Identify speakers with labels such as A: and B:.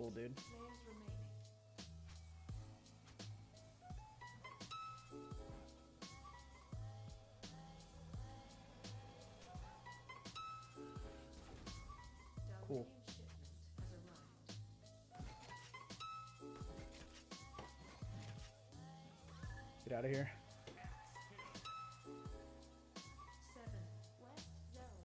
A: cool, dude. Cool. Get out of here.